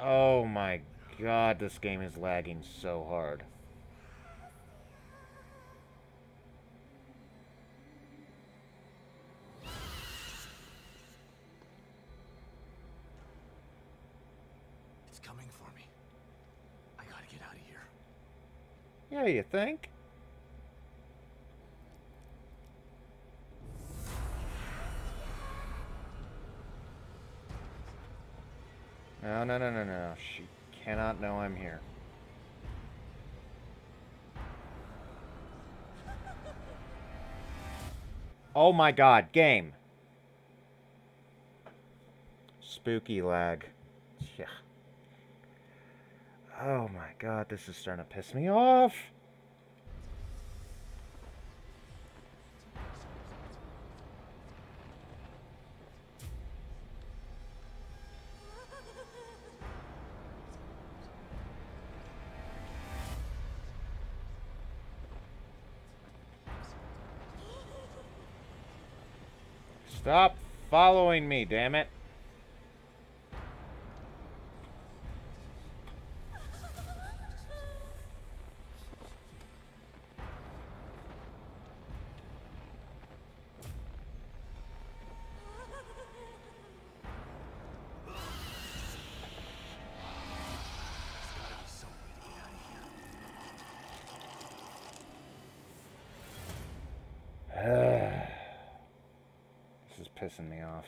Oh my god, this game is lagging so hard. It's coming for me. I gotta get out of here. Yeah, you think? No, no, no, no, no. She cannot know I'm here. Oh my god, game. Spooky lag. Yeah. Oh my god, this is starting to piss me off. Stop following me, damn it. Pissing me off.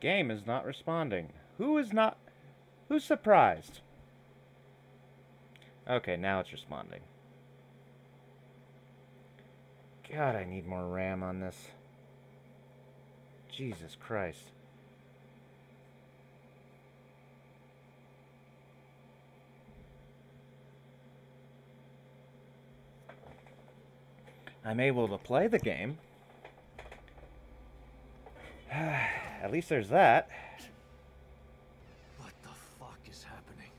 Game is not responding. Who is not... Who's surprised? Okay, now it's responding. God, I need more RAM on this. Jesus Christ. I'm able to play the game. At least there's that. What the fuck is happening?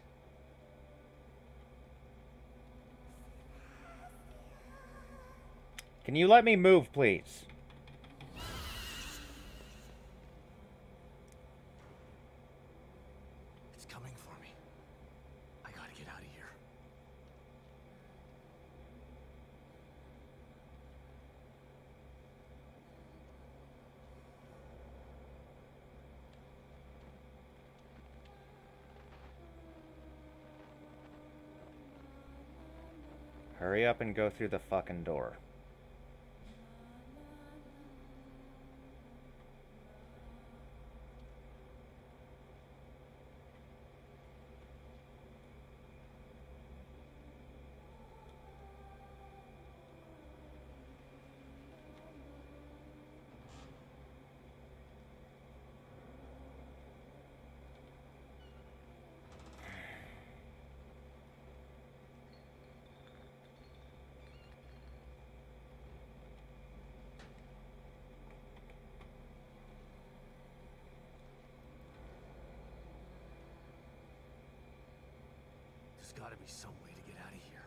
Can you let me move, please? It's coming for me. I gotta get out of here. Hurry up and go through the fucking door. There's gotta be some way to get out of here.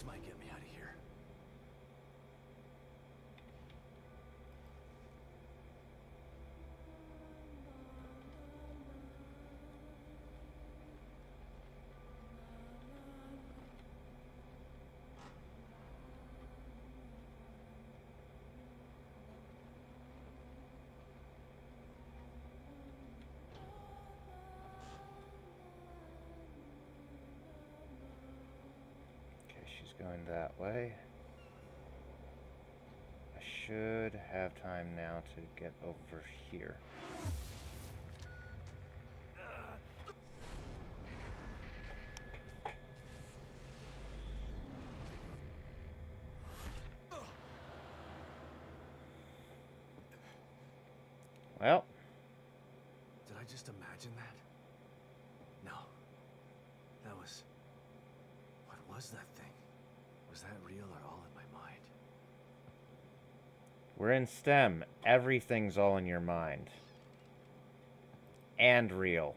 This might get me out of here. Okay, she's going that way. I should have time now to get over here. Well, Did I just imagine that? No. That was. What was that thing? Was that real or all in my mind? We're in STEM. Everything's all in your mind. And real.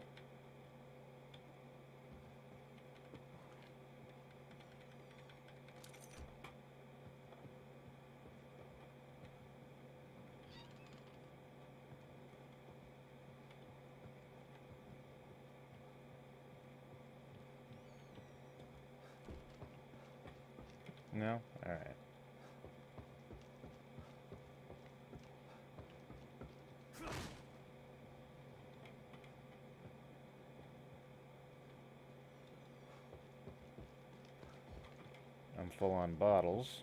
No? Alright. I'm full on bottles.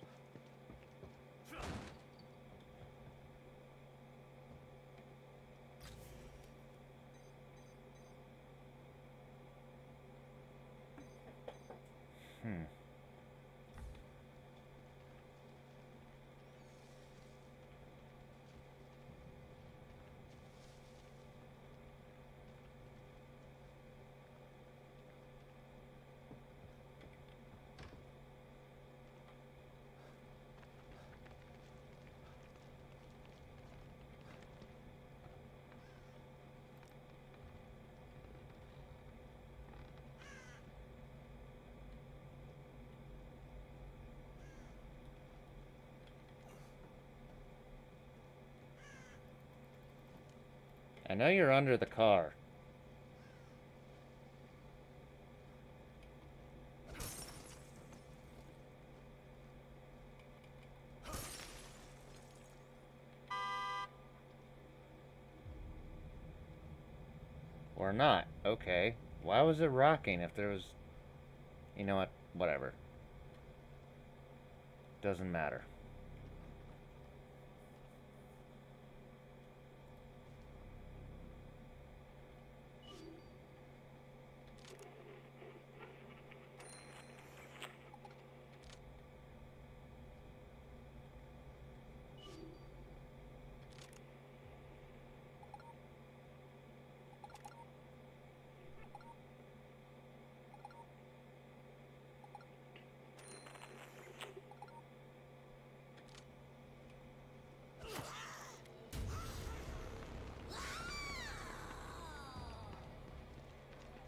Hmm. I know you're under the car. Or not. Okay. Why was it rocking if there was... You know what? Whatever. Doesn't matter.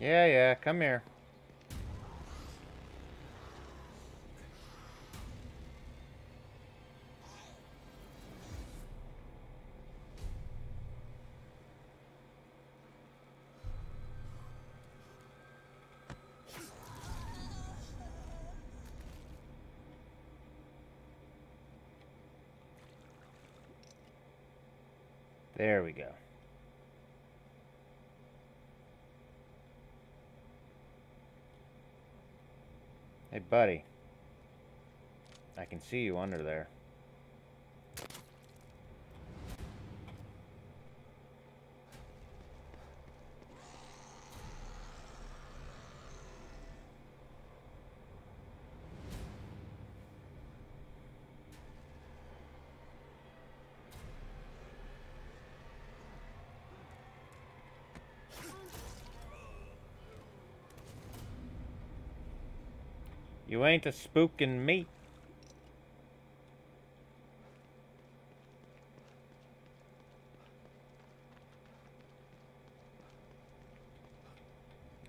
Yeah, yeah, come here. There we go. Hey, buddy. I can see you under there. You ain't a spooking me.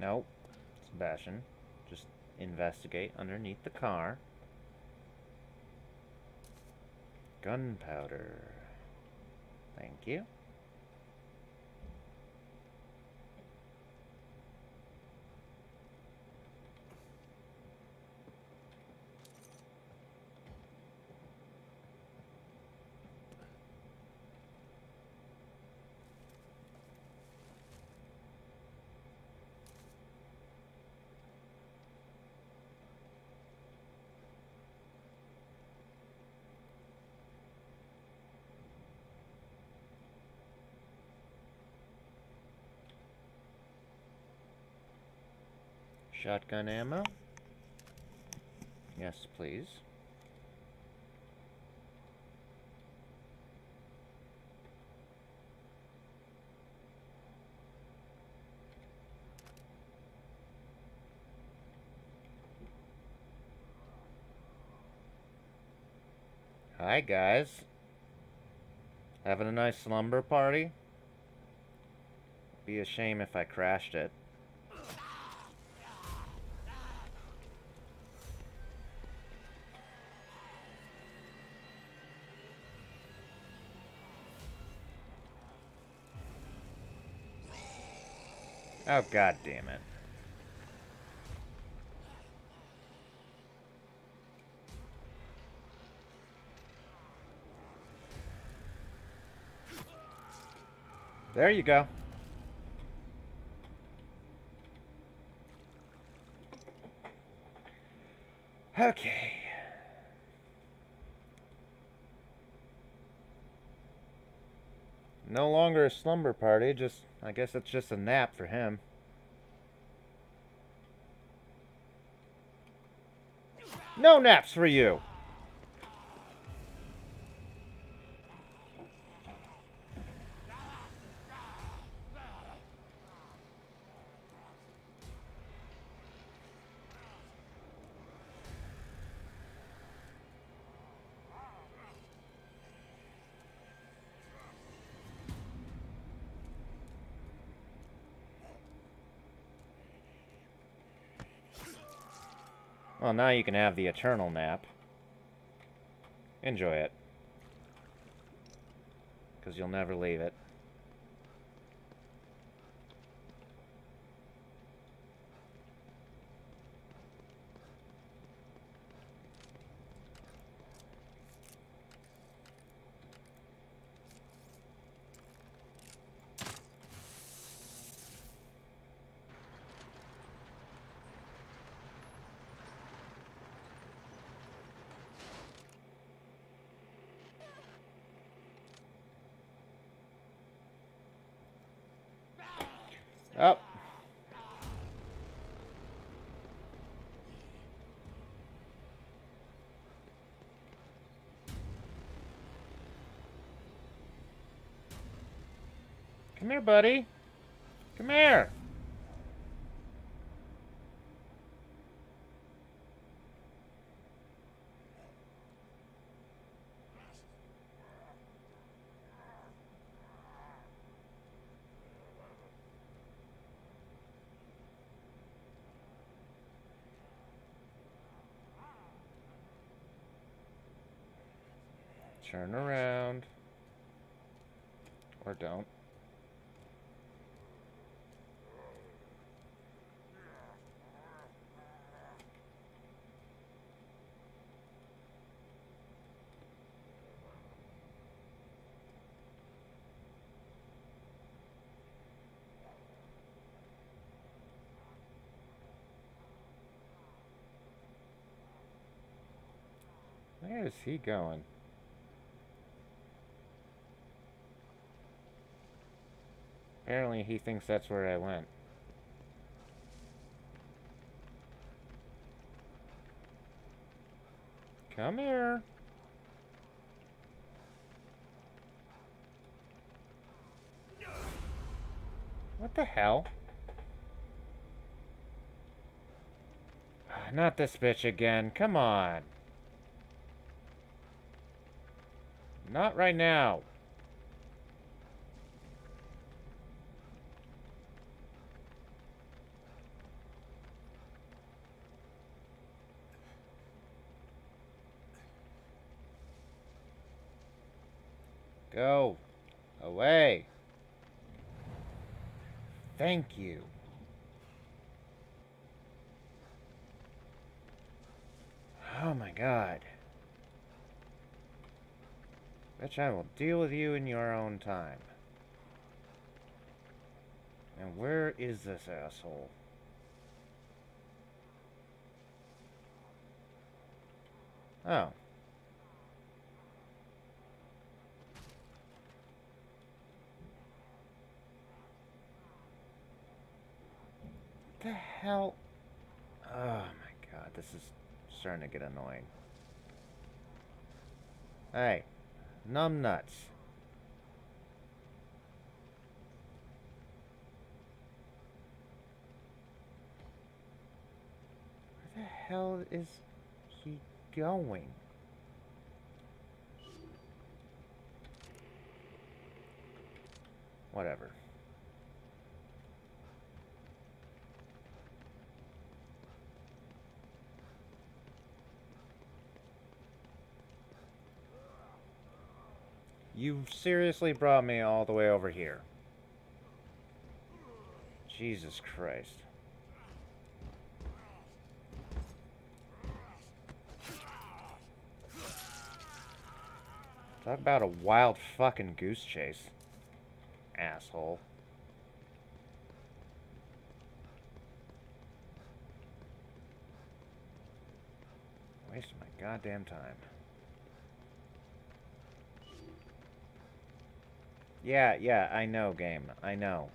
Nope. Sebastian. Just investigate underneath the car. Gunpowder. Thank you. Shotgun ammo? Yes, please. Hi, guys. Having a nice slumber party? Be a shame if I crashed it. Oh, god damn it. There you go. Okay. No longer a slumber party, just, I guess it's just a nap for him. No naps for you! Now you can have the eternal nap. Enjoy it. Because you'll never leave it. Oh. Come here, buddy. Come here. Turn around. Or don't. Where is he going? Apparently he thinks that's where I went. Come here. What the hell? Not this bitch again. Come on. Not right now. Go. Away. Thank you. Oh my god. Bitch, I will deal with you in your own time. And where is this asshole? Oh. the hell? Oh my god, this is starting to get annoying. Hey, numb nuts. Where the hell is he going? Whatever. You seriously brought me all the way over here. Jesus Christ. Talk about a wild fucking goose chase. Asshole. Wasting my goddamn time. Yeah, yeah, I know, game. I know.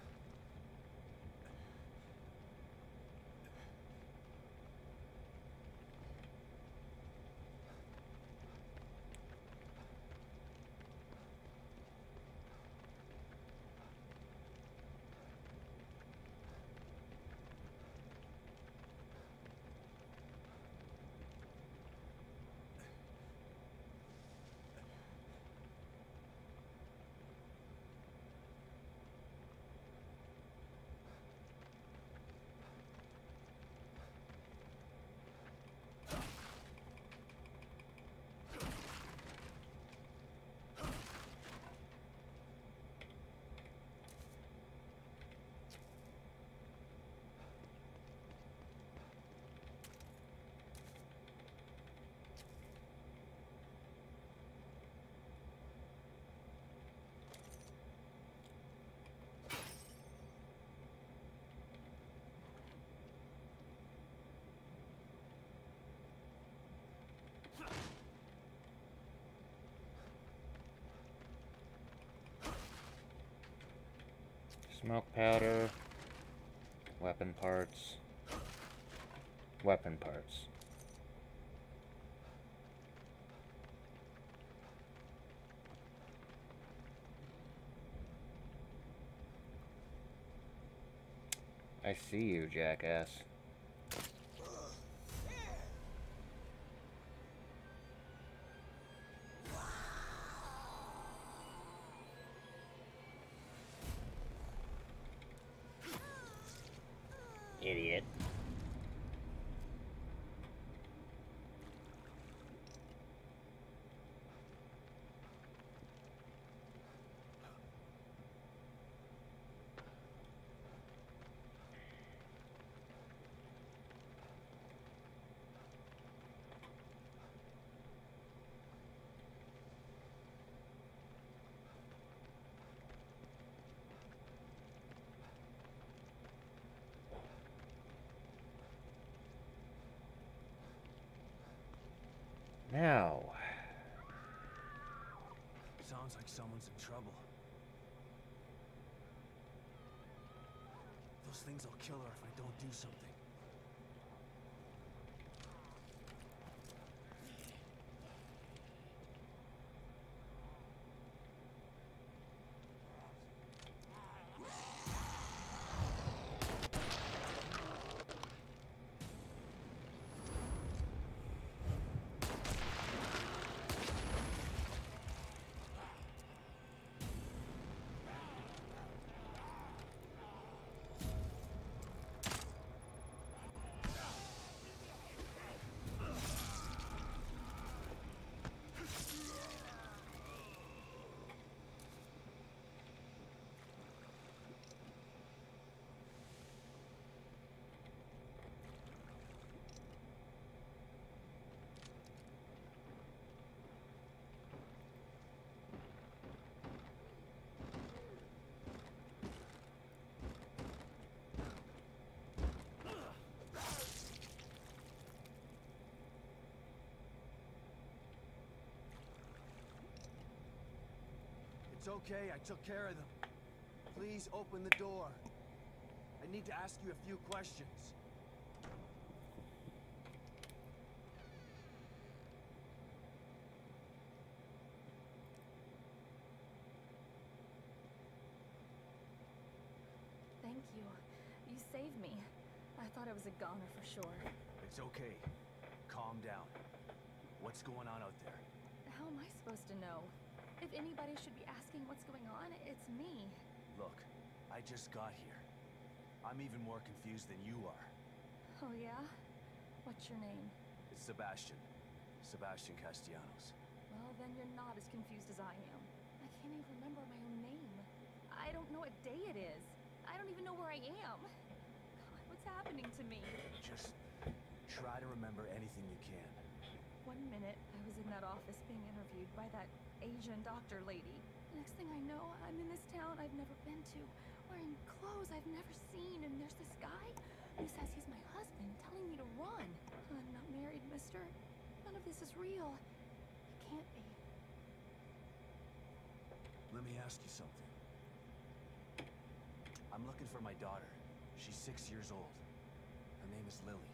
Smoke powder. Weapon parts. Weapon parts. I see you, jackass. Now, Sounds like someone's in trouble. Those things will kill her if I don't do something. It's okay, I took care of them. Please open the door. I need to ask you a few questions. Thank you. You saved me. I thought I was a goner for sure. It's okay. Calm down. What's going on out there? How am I supposed to know? If anybody should be asking what's going on, it's me. Look, I just got here. I'm even more confused than you are. Oh, yeah? What's your name? It's Sebastian. Sebastian Castellanos. Well, then you're not as confused as I am. I can't even remember my own name. I don't know what day it is. I don't even know where I am. God, what's happening to me? Just try to remember anything you can. One minute, I was in that office being interviewed by that Asian doctor lady. Next thing I know, I'm in this town I've never been to, wearing clothes I've never seen, and there's this guy who says he's my husband, telling me to run. I'm not married, mister. None of this is real. It can't be. Let me ask you something. I'm looking for my daughter. She's six years old. Her name is Lily.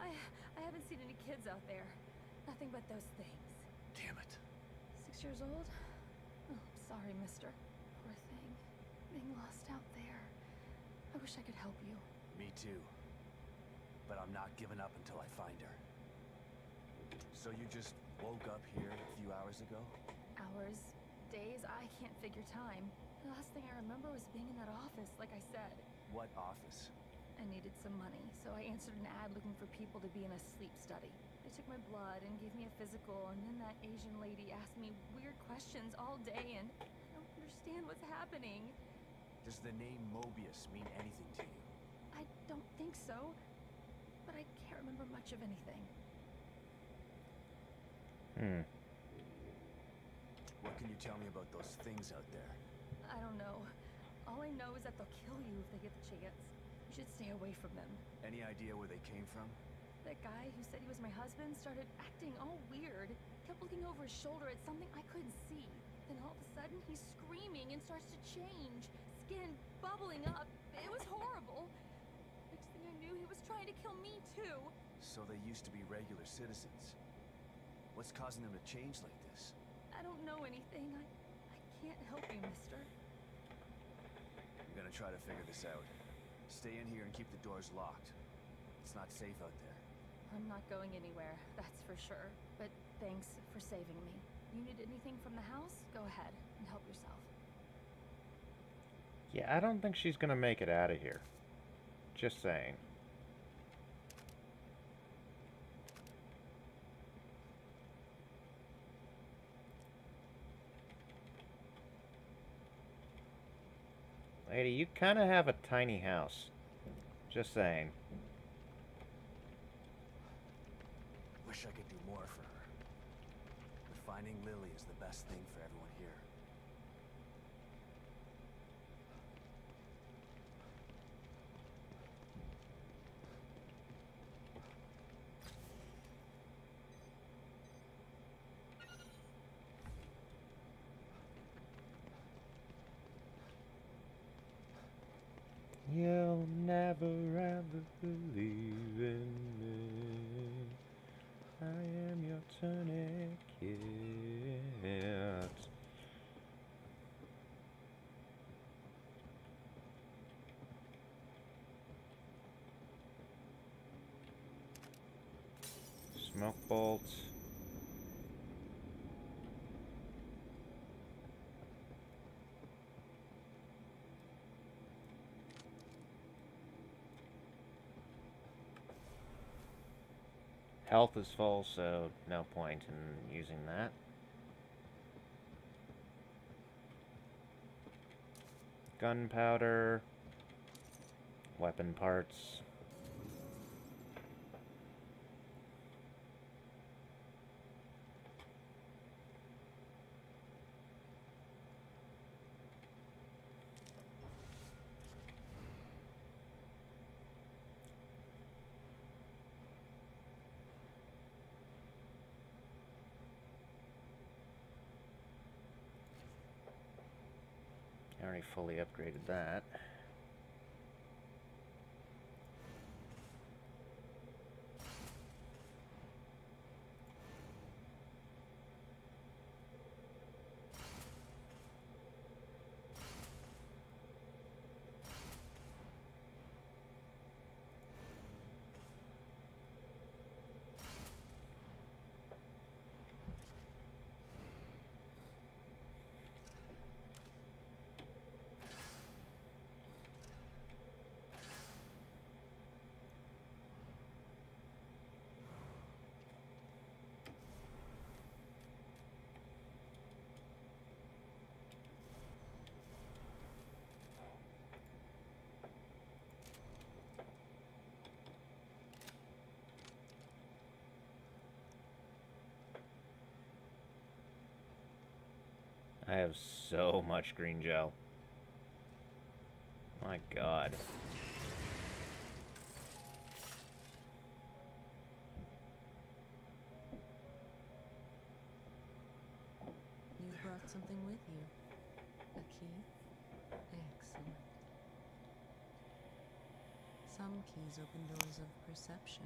I I haven't seen any kids out there. Nothing but those things. Damn it. Six years old? Oh, I'm sorry, mister. Poor thing. Being lost out there. I wish I could help you. Me too. But I'm not giving up until I find her. So you just woke up here a few hours ago? Hours, days, I can't figure time. The last thing I remember was being in that office, like I said. What office? I needed some money, so I answered an ad looking for people to be in a sleep study. They took my blood and gave me a physical, and then that Asian lady asked me weird questions all day, and I don't understand what's happening. Does the name Mobius mean anything to you? I don't think so, but I can't remember much of anything. Hmm. What can you tell me about those things out there? I don't know. All I know is that they'll kill you if they get the chance. You should stay away from them. Any idea where they came from? That guy who said he was my husband started acting all weird. Kept looking over his shoulder at something I couldn't see. Then all of a sudden, he's screaming and starts to change. Skin bubbling up. It was horrible. Next thing I knew, he was trying to kill me too. So they used to be regular citizens. What's causing them to change like this? I don't know anything. I, I can't help you, mister. I'm gonna try to figure this out. Stay in here and keep the doors locked. It's not safe out there. I'm not going anywhere, that's for sure. But thanks for saving me. You need anything from the house? Go ahead and help yourself. Yeah, I don't think she's gonna make it out of here. Just saying. Lady, you kind of have a tiny house. Just saying. Wish I could do more for her. But finding Lily is the best thing for everyone here. You'll never ever believe in me. I am your tourniquet. Smoke bolts. Health is full, so no point in using that. Gunpowder. Weapon parts. I already fully upgraded that. Have so much green gel. My god. You brought something with you. A key? Excellent. Some keys open doors of perception,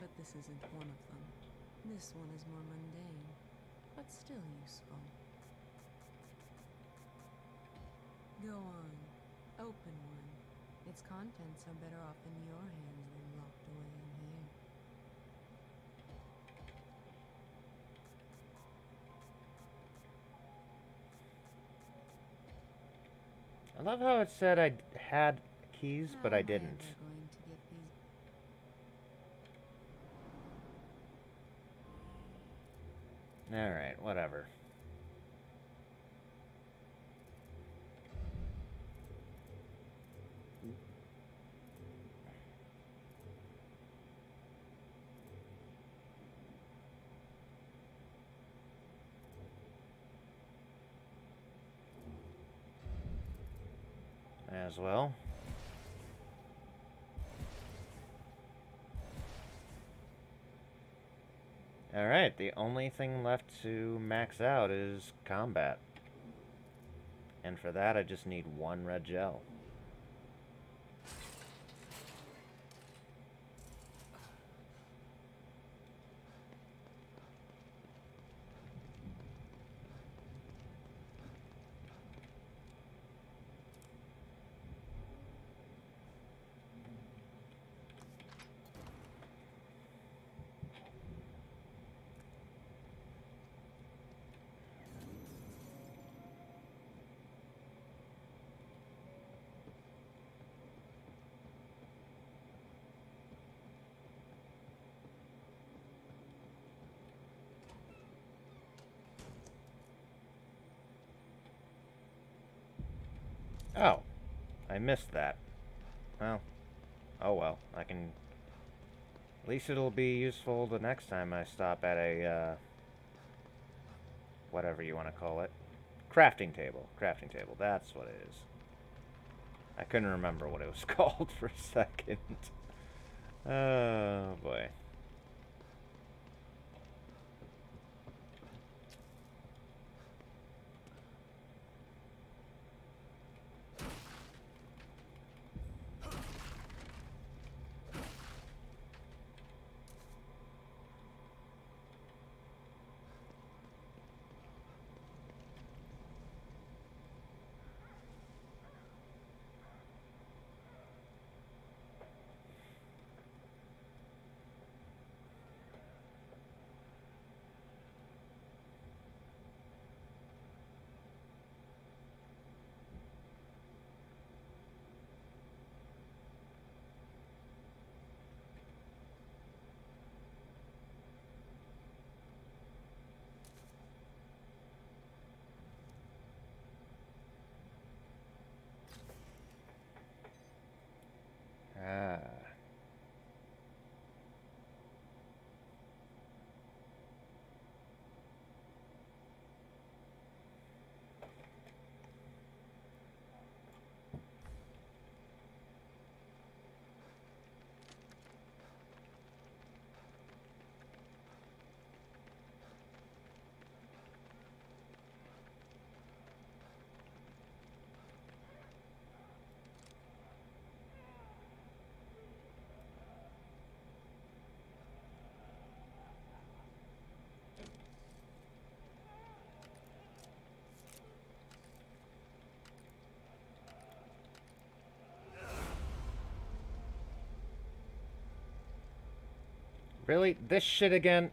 but this isn't one of them. This one is more mundane, but still useful. Go on. Open one. Its contents are better off in your hands than locked away in here. I love how it said I had keys, but I didn't. ever going to get these Alright, whatever. Well. Alright, the only thing left to max out is combat. And for that, I just need one red gel. Oh, I missed that. Well, oh well. I can. At least it'll be useful the next time I stop at a, uh, whatever you want to call it. Crafting table. Crafting table. That's what it is. I couldn't remember what it was called for a second. Oh, boy. Really? This shit again?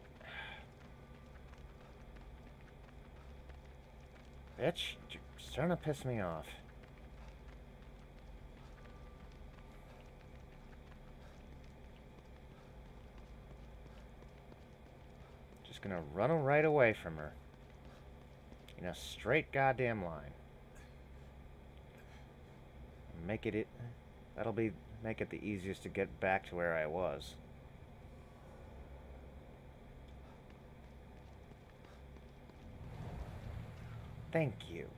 Bitch, you're starting to piss me off. Just gonna run right away from her. In a straight goddamn line. Make it it that'll be make it the easiest to get back to where I was. Thank you.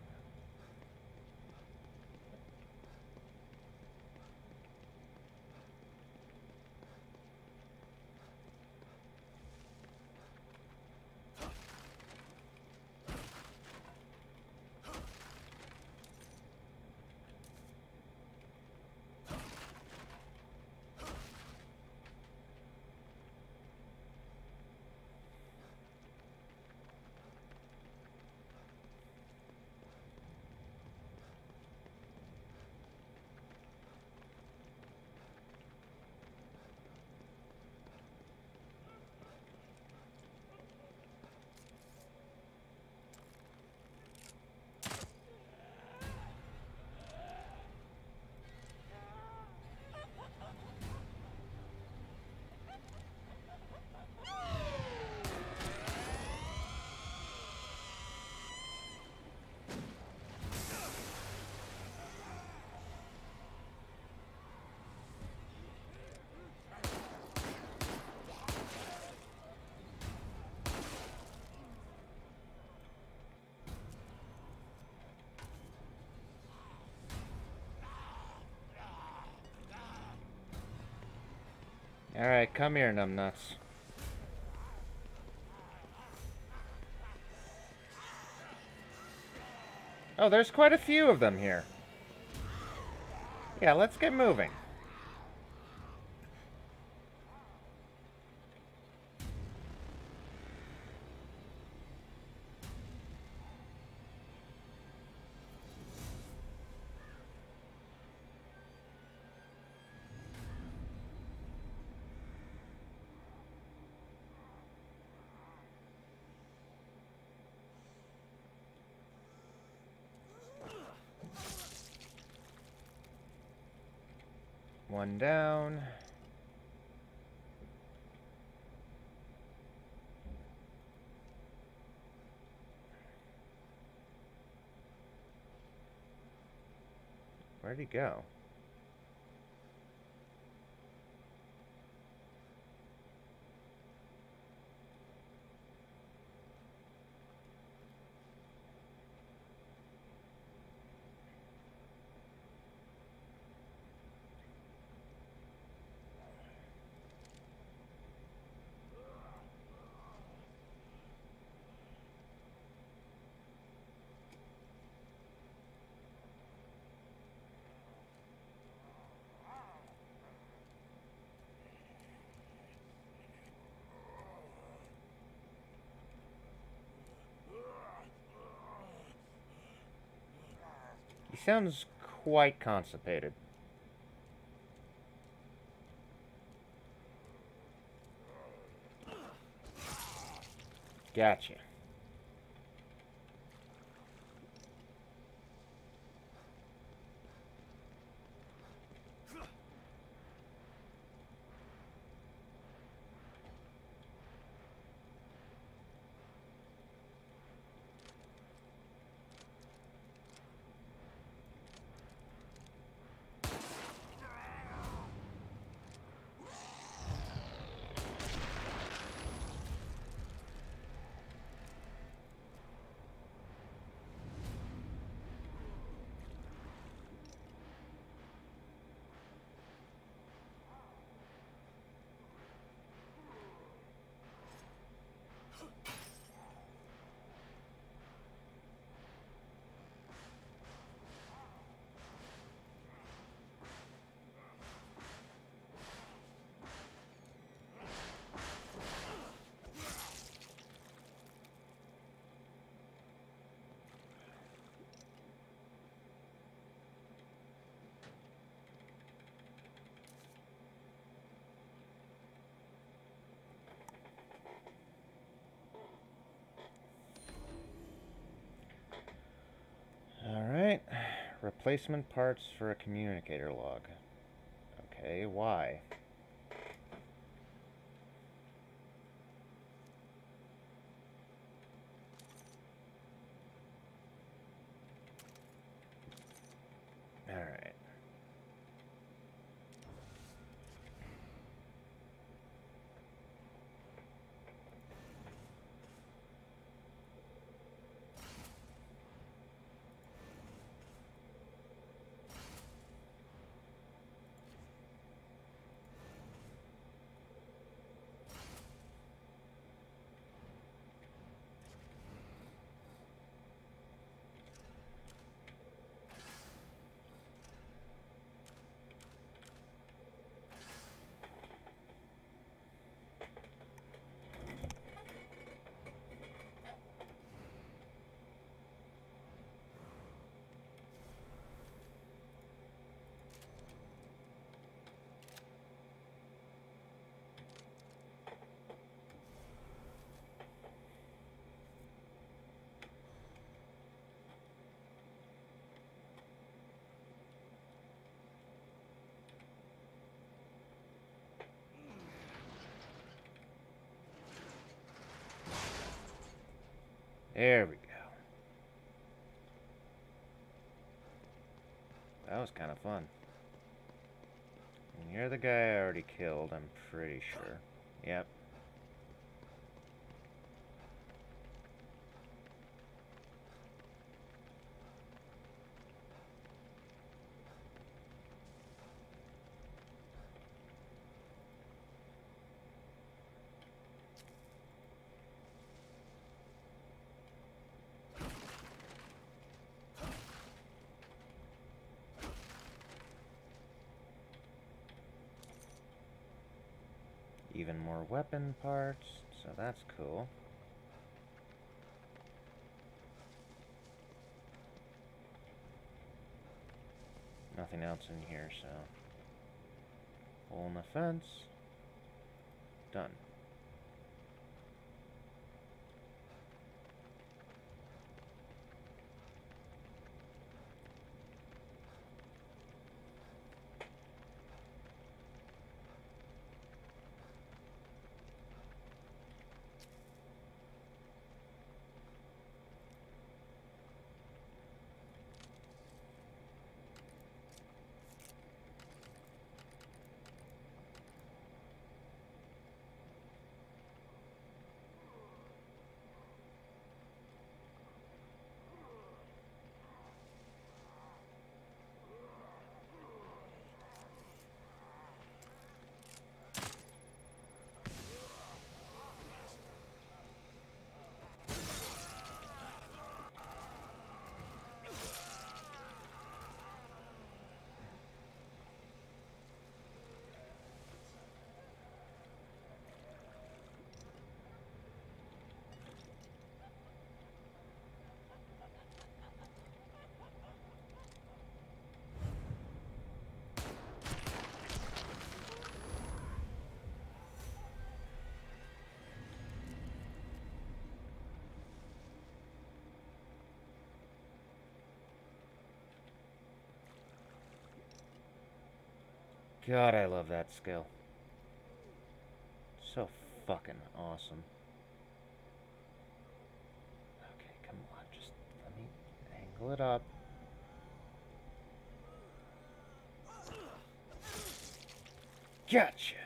Alright, come here, numbnuts. Oh, there's quite a few of them here. Yeah, let's get moving. One down. Where'd he go? Sounds quite constipated. Gotcha. Alright. Replacement parts for a communicator log. Okay, why? Alright. There we go. That was kind of fun. And you're the guy I already killed, I'm pretty sure. Yep. Even more weapon parts, so that's cool. Nothing else in here, so... Hole in the fence. Done. God, I love that skill. So fucking awesome. Okay, come on, just let me angle it up. Gotcha!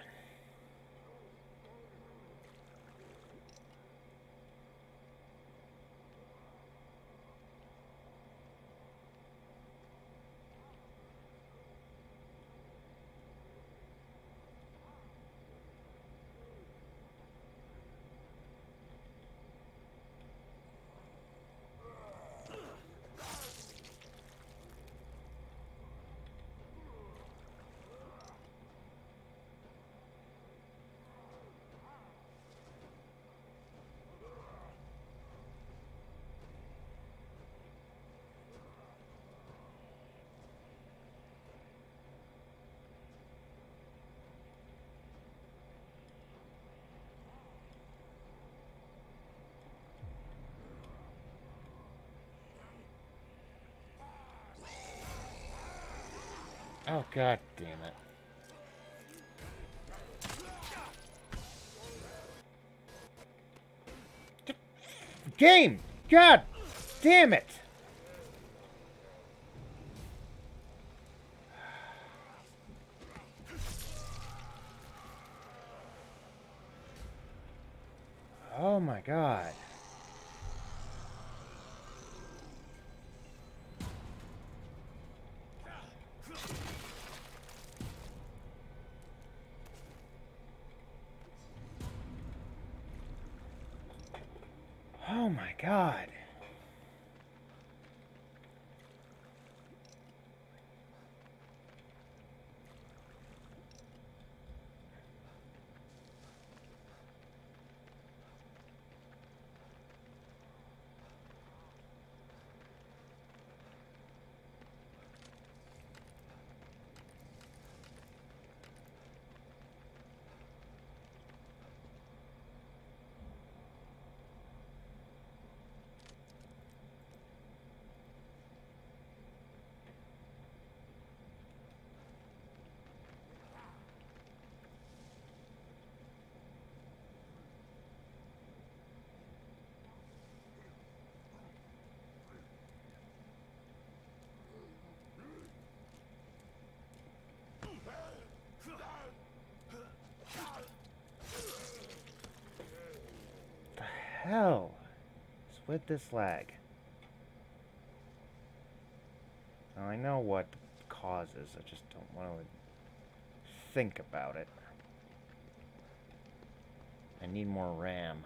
Oh, god damn it. Game! God damn it! Hell is with this lag? Now, I know what causes, I just don't want to think about it. I need more RAM.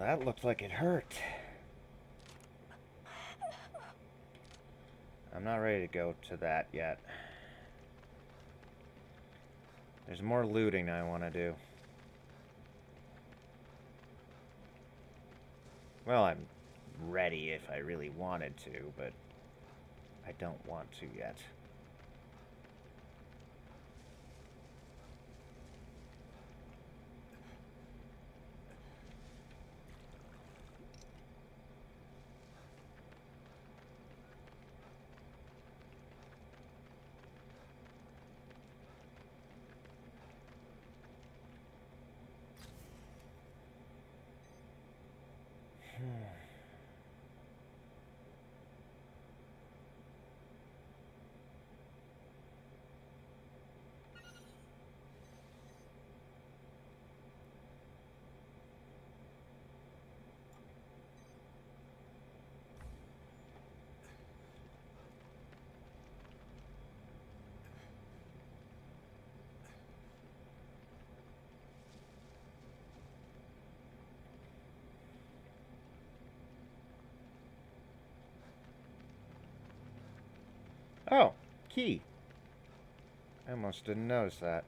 That looked like it hurt. I'm not ready to go to that yet. There's more looting I want to do. Well, I'm ready if I really wanted to, but I don't want to yet. Hmm. Oh, key. I almost didn't notice that.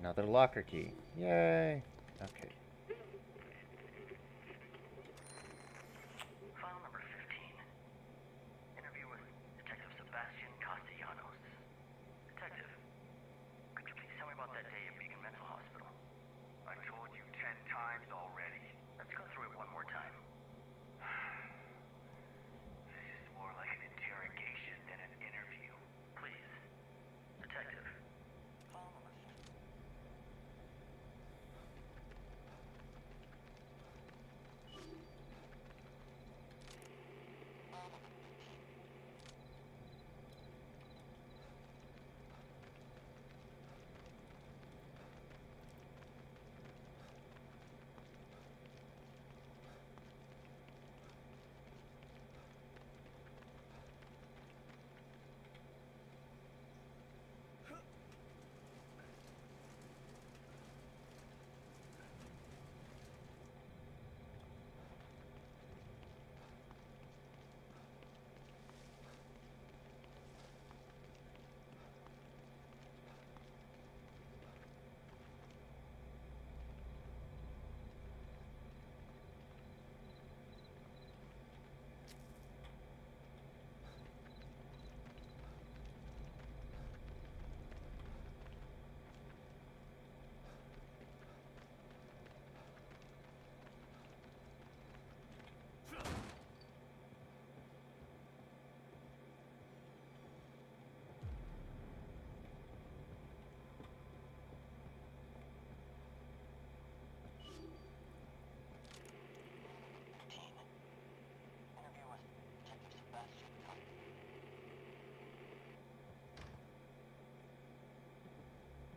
Another locker key. Yay. Okay.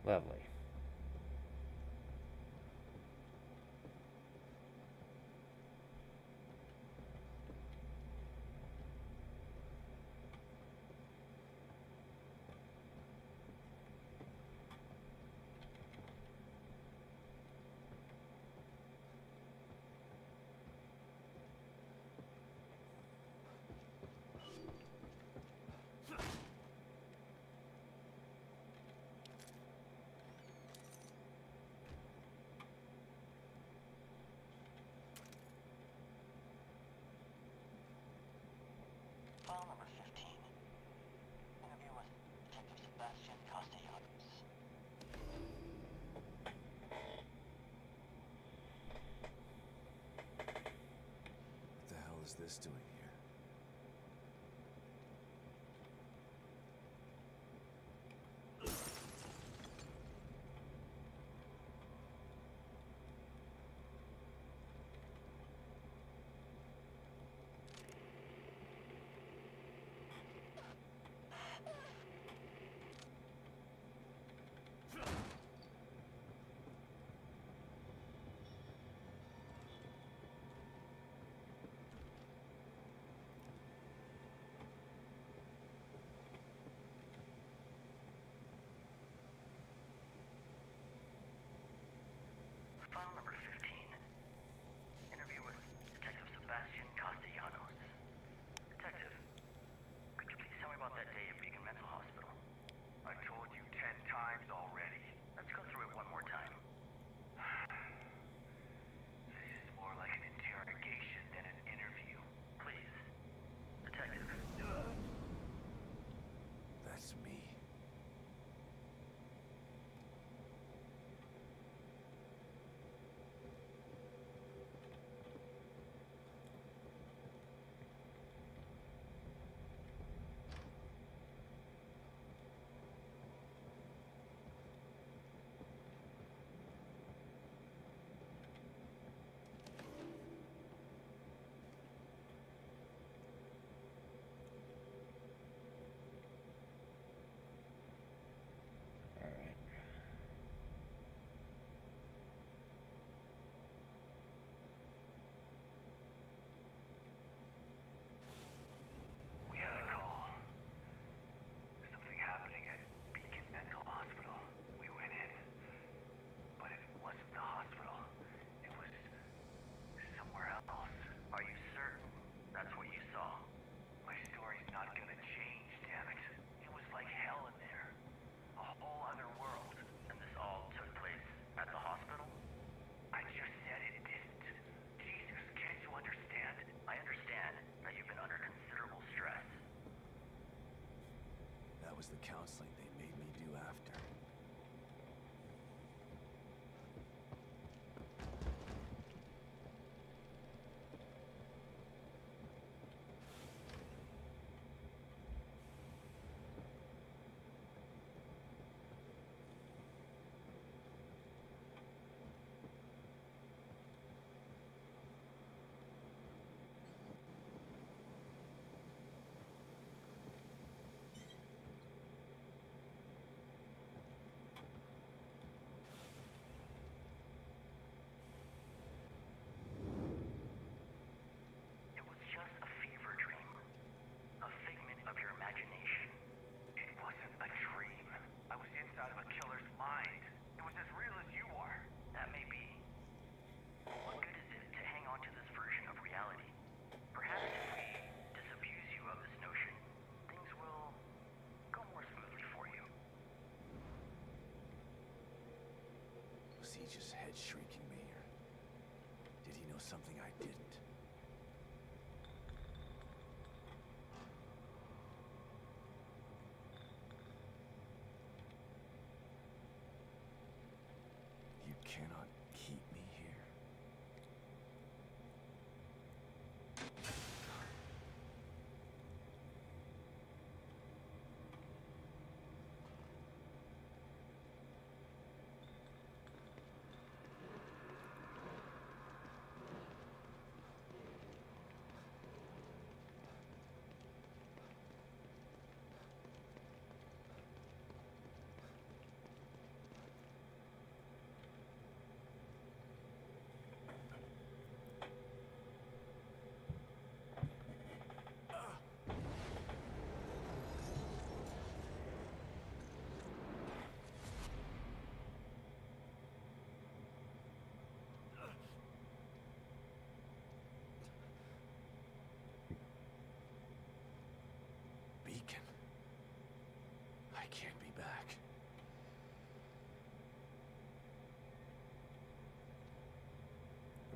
Lovely. This doing here?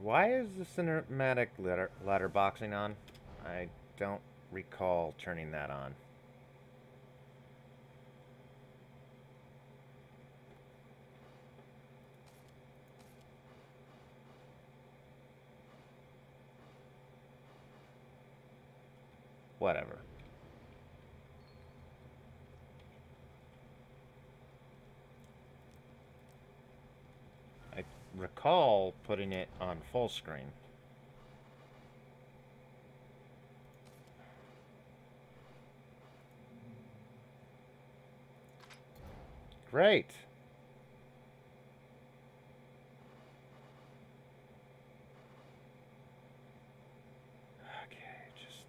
Why is the cinematic letter letterboxing on? I don't recall turning that on. Recall putting it on full screen. Great. Okay, just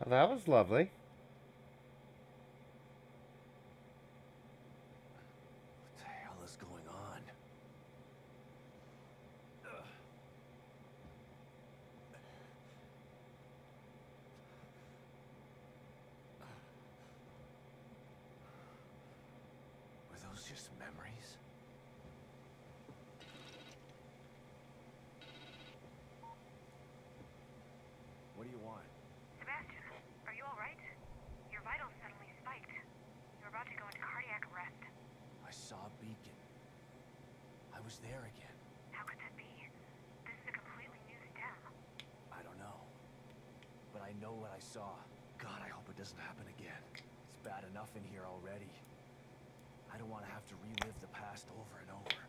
Well, that was lovely. What the hell is going on? Were those just memories? What do you want? Sebastian, are you alright? Your vitals suddenly spiked. You're about to go into cardiac arrest. I saw a beacon. I was there again. How could that be? This is a completely new STEM. I don't know. But I know what I saw. God, I hope it doesn't happen again. It's bad enough in here already. I don't want to have to relive the past over and over.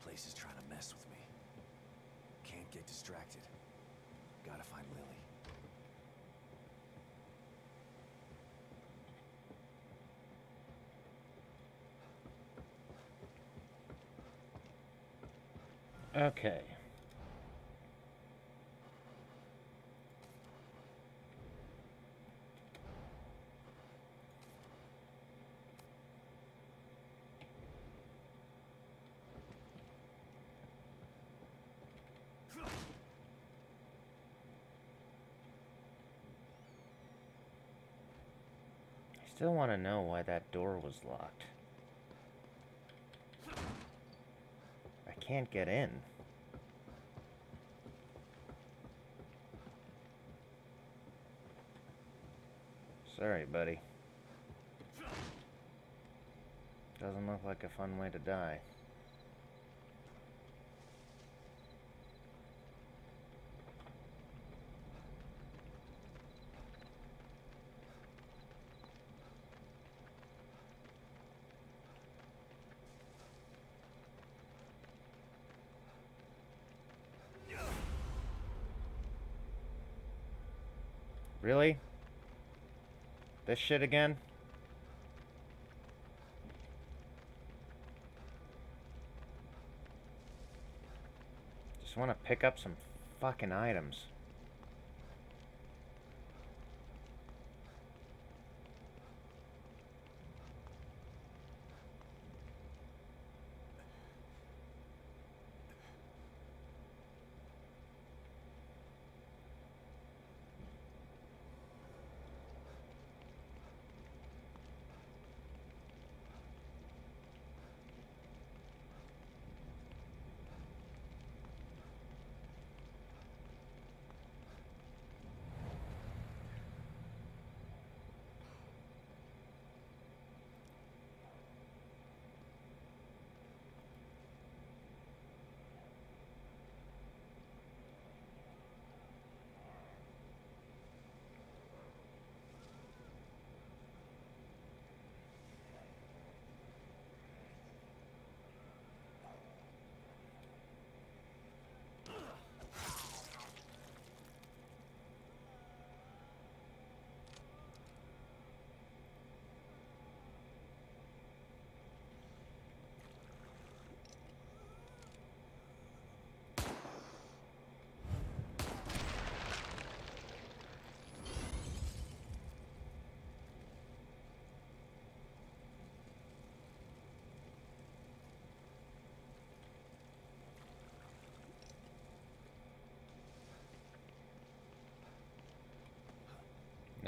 Place is trying to mess with me. Can't get distracted. Gotta find Lily. Okay. I still want to know why that door was locked. I can't get in. Sorry, buddy. Doesn't look like a fun way to die. Really? This shit again? Just want to pick up some fucking items.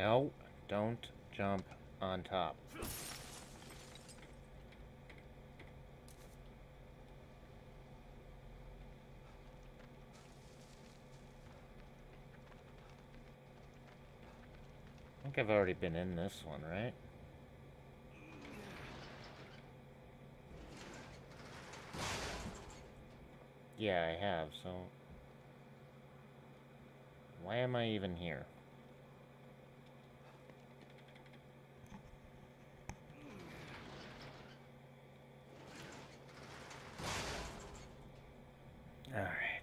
No, don't jump on top. I think I've already been in this one, right? Yeah, I have, so... Why am I even here? Alright.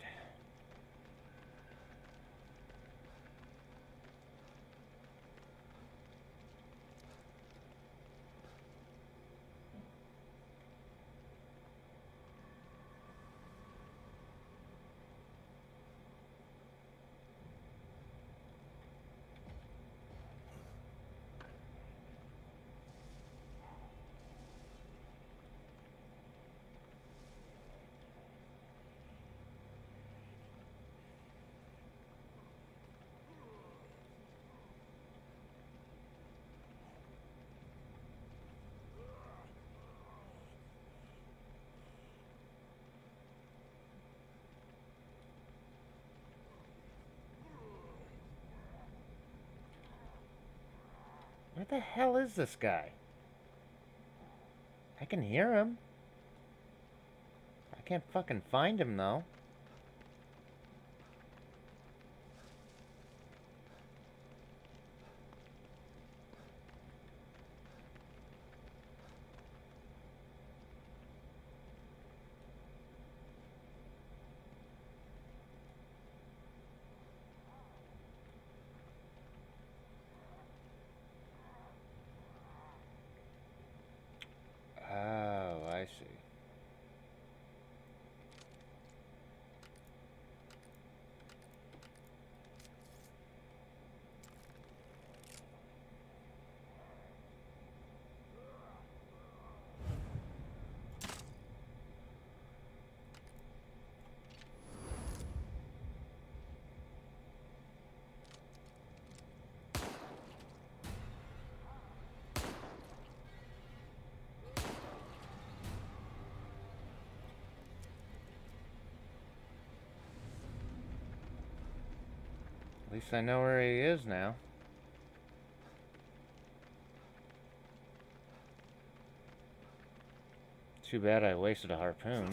Where the hell is this guy? I can hear him. I can't fucking find him though. Oh, I see. At least I know where he is now. Too bad I wasted a harpoon.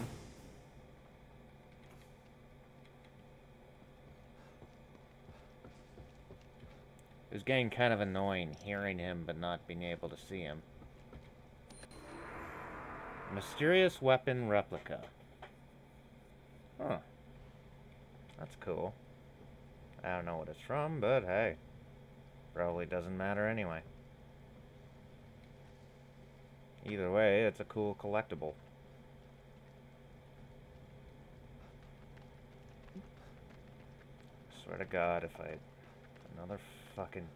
It was getting kind of annoying hearing him but not being able to see him. Mysterious weapon replica. Huh. That's cool. I don't know what it's from, but hey. Probably doesn't matter anyway. Either way, it's a cool collectible. Swear to God, if I... Another fucking...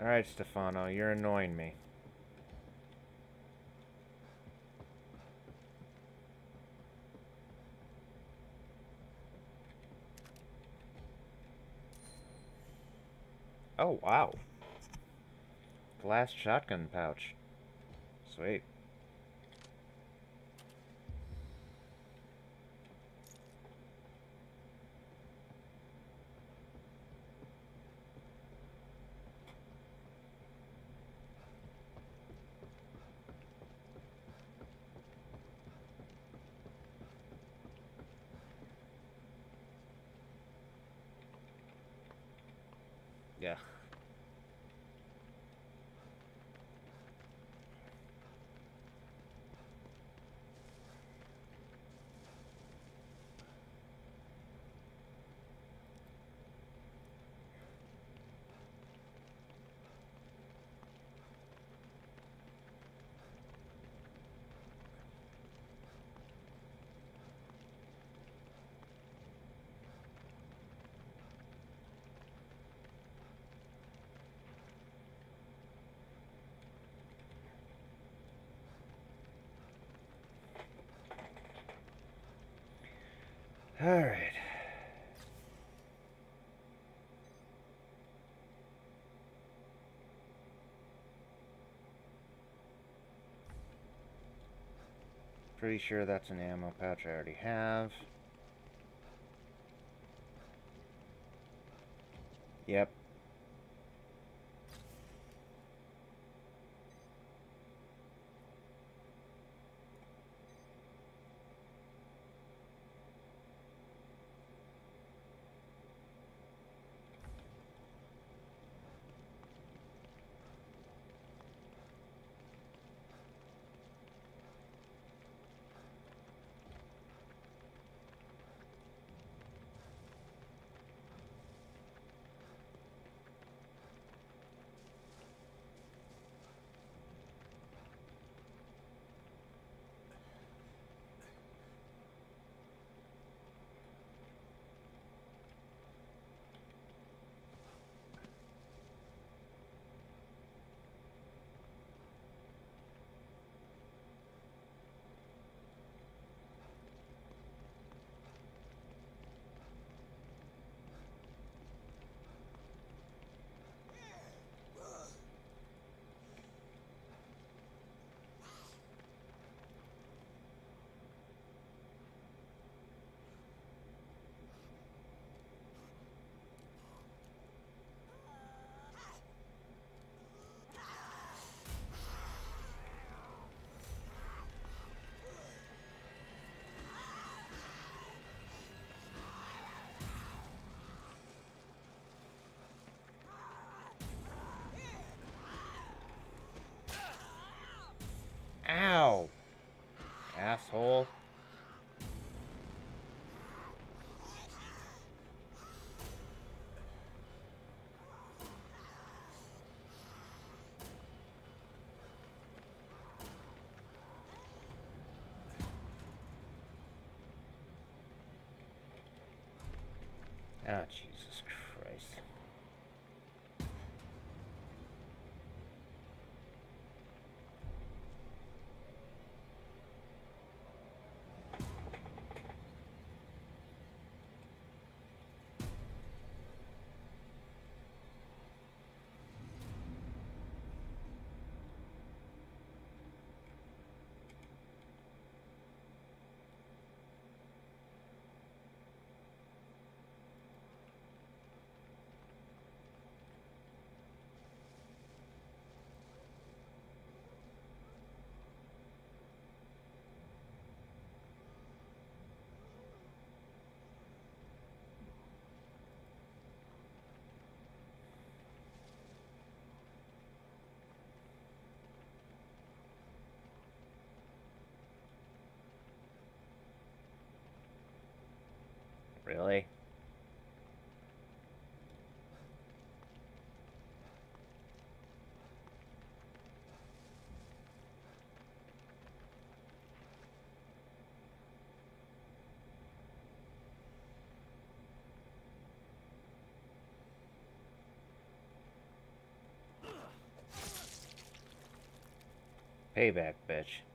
Alright, Stefano, you're annoying me. Oh, wow. Glass shotgun pouch. Sweet. Yeah. All right. Pretty sure that's an ammo pouch I already have. Yep. Asshole. Oh, Jesus Christ. Really? Payback, bitch.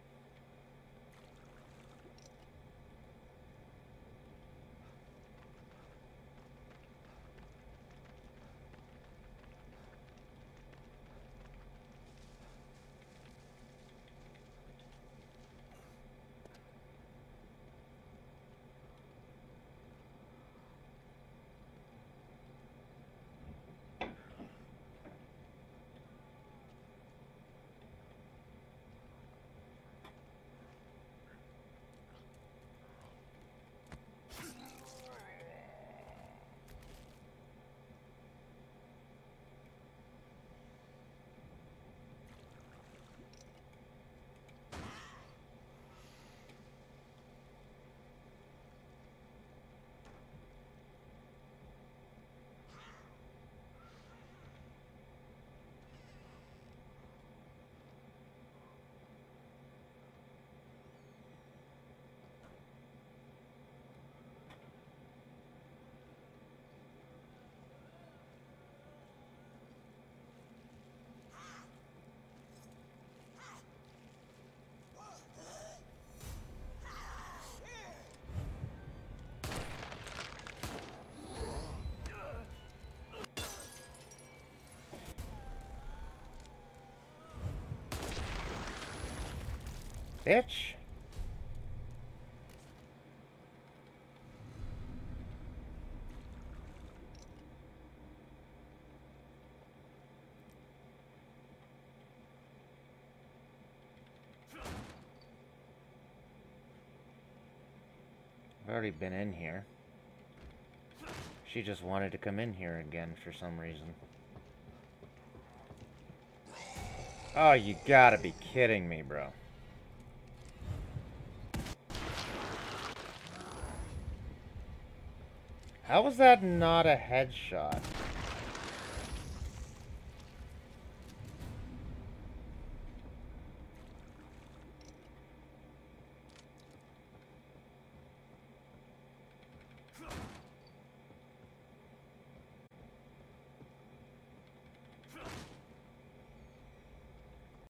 Bitch. I've already been in here. She just wanted to come in here again for some reason. Oh, you gotta be kidding me, bro. How was that not a headshot?